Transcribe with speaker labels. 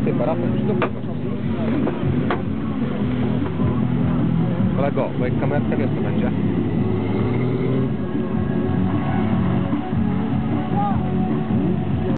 Speaker 1: te parato giusto prima con la go, vuoi che sto mangiando.